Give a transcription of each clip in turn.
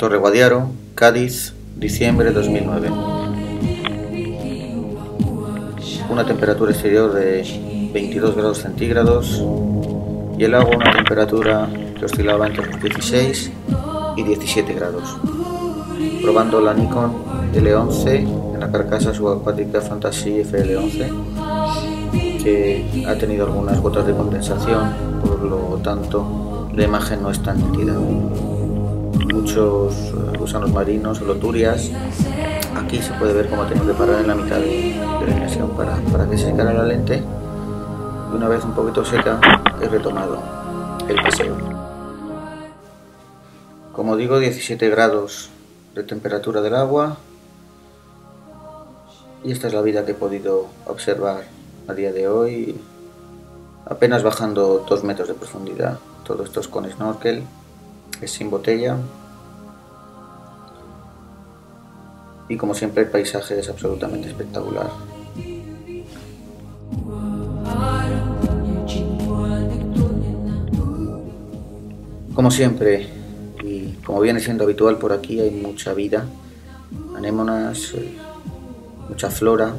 Torre Guadiaro, Cádiz, diciembre de 2009. Una temperatura exterior de 22 grados centígrados y el agua una temperatura que oscilaba entre los 16 y 17 grados. Probando la Nikon L11 en la carcasa subacuática Fantasy FL11 que ha tenido algunas gotas de condensación, por lo tanto la imagen no es tan nítida muchos eh, gusanos marinos loturias. Aquí se puede ver cómo tengo que parar en la mitad de, la inmersión para, para que secara la lente. Y una vez un poquito seca, he retomado el paseo. Como digo, 17 grados de temperatura del agua. Y esta es la vida que he podido observar a día de hoy, apenas bajando 2 metros de profundidad. Todo esto es con snorkel, es sin botella, y como siempre el paisaje es absolutamente espectacular. Como siempre, y como viene siendo habitual por aquí, hay mucha vida, anémonas, eh, mucha flora,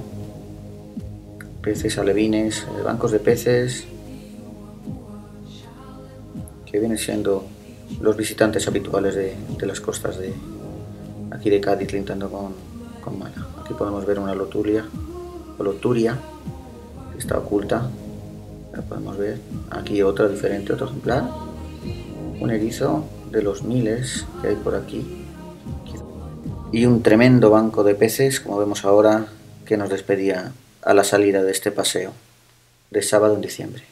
peces alevines, eh, bancos de peces, que vienen siendo los visitantes habituales de, las costas de, aquí de Cádiz lintando con, con mala. Aquí podemos ver una loturia, o loturia, que está oculta. La podemos ver. Aquí otra diferente, otro ejemplar. Un erizo de los miles que hay por aquí. Y un tremendo banco de peces, como vemos ahora, que nos despedía a la salida de este paseo de sábado en diciembre.